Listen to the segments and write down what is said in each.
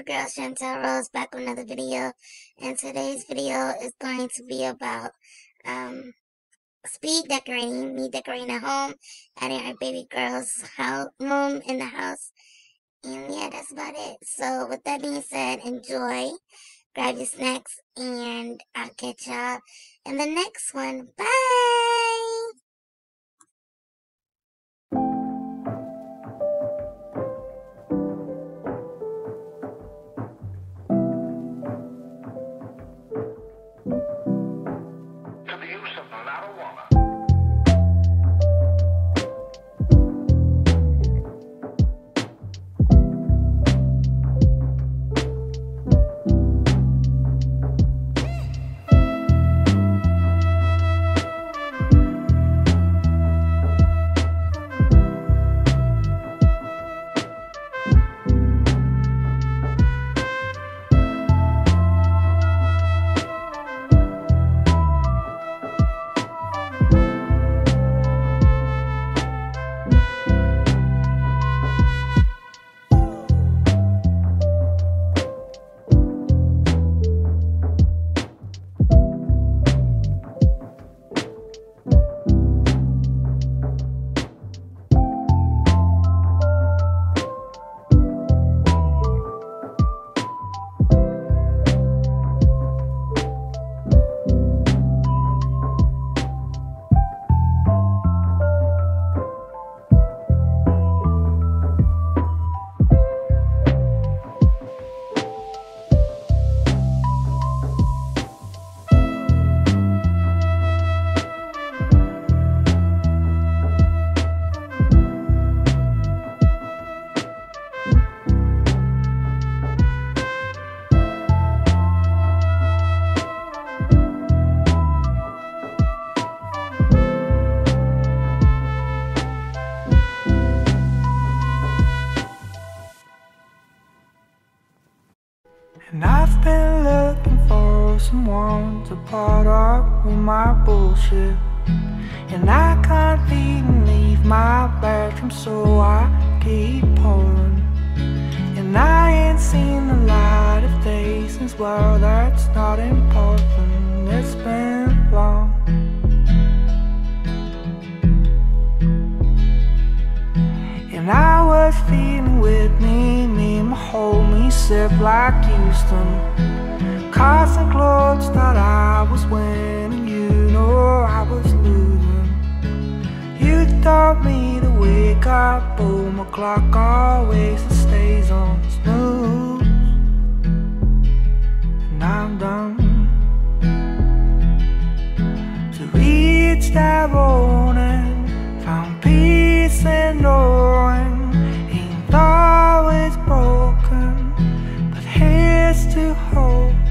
your girl Chantel Rose back with another video. And today's video is going to be about um, speed decorating, me decorating at home, adding our baby girl's house, room in the house. And yeah, that's about it. So with that being said, enjoy, grab your snacks, and I'll catch y'all in the next one. Bye! My bedroom, so I keep pouring. And I ain't seen the light of day since, well, that's not important. It's been long. And I was feeling Whitney, me and my homie sip like Houston. Cars and clothes that wake up, but my clock always stays on snooze. And I'm done to reach that morning. Found peace in knowing ain't always broken, but here's to hoping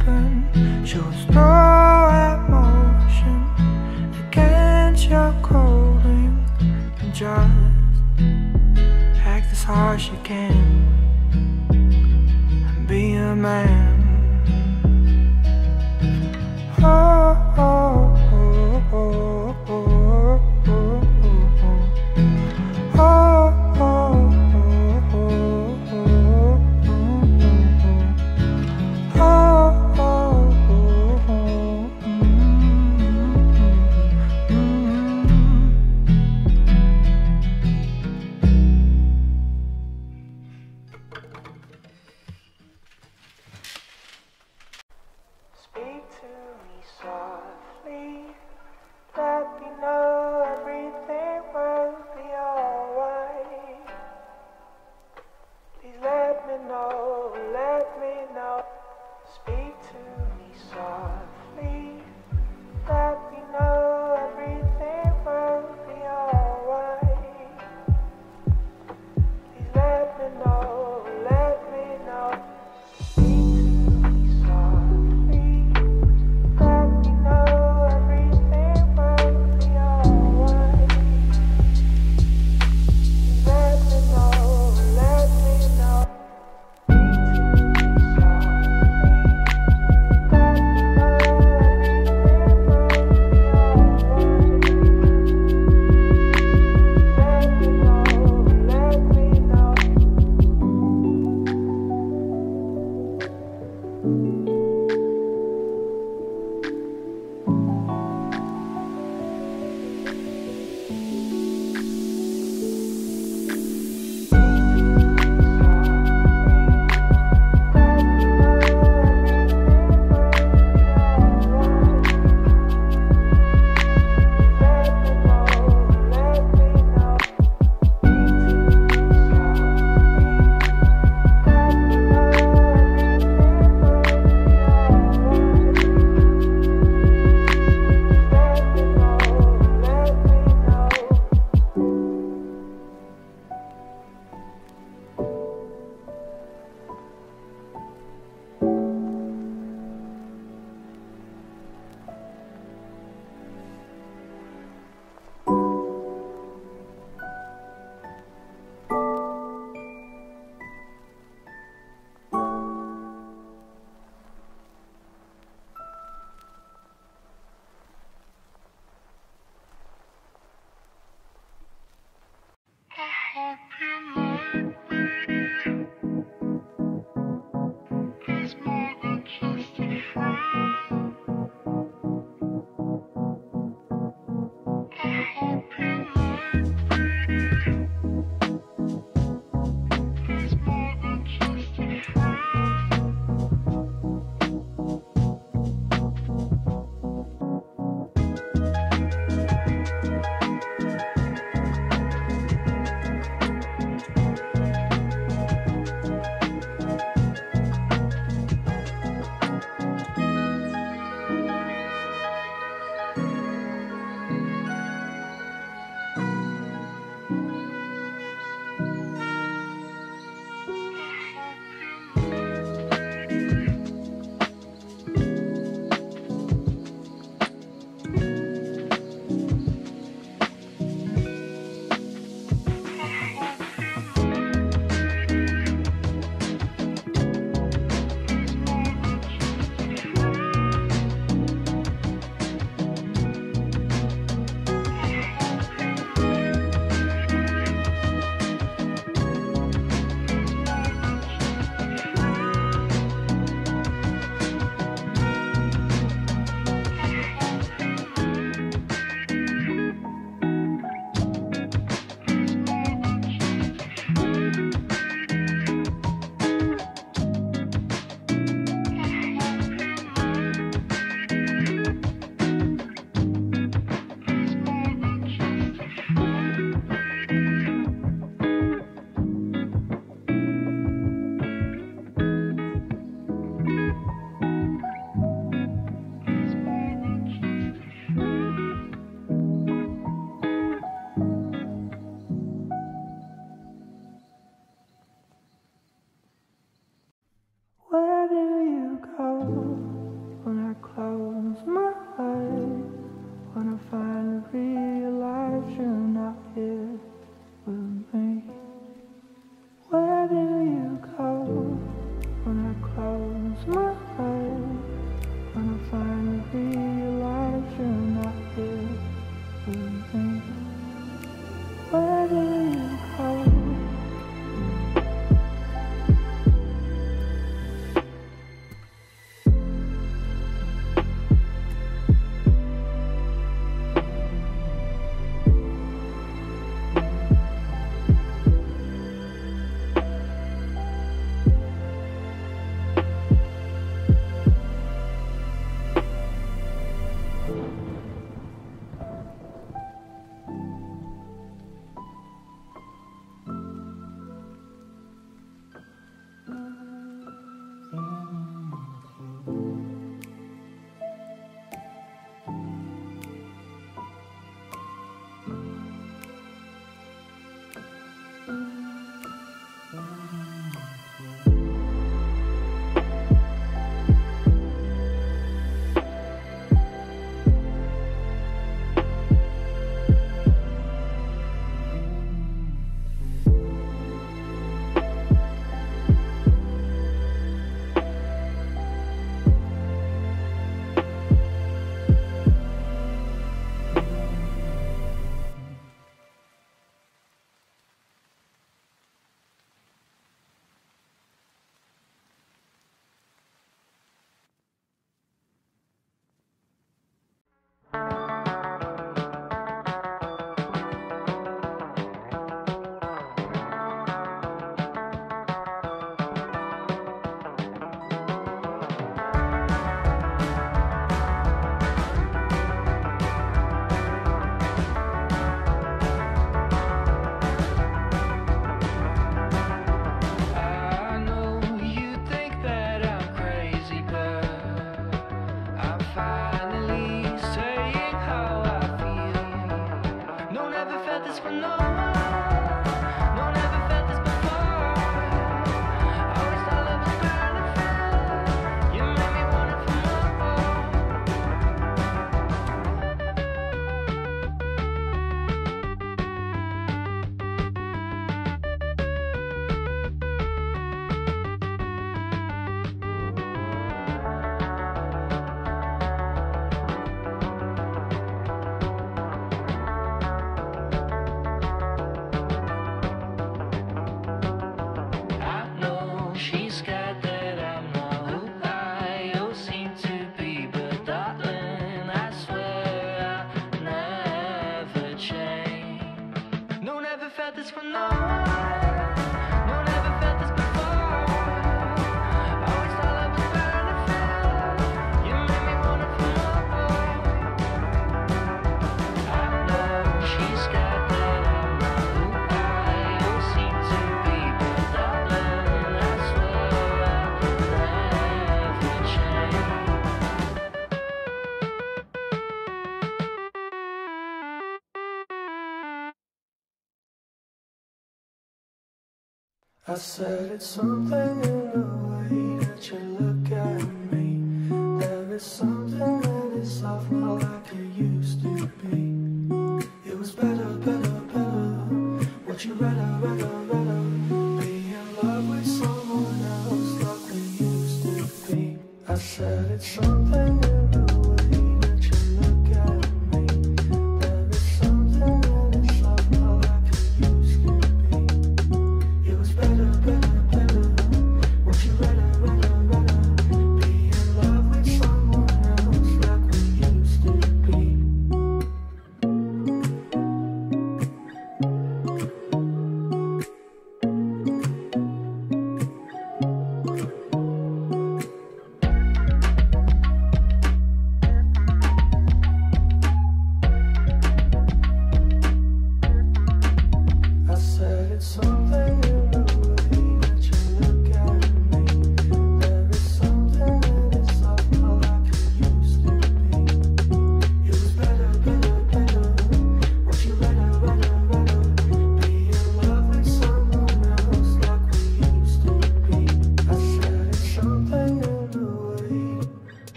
I said it's something in the way that you look at me. There is something that is off, not like it used to be. It was better, better, better. What you better, better. rather Be in love with someone else like we used to be. I said it's something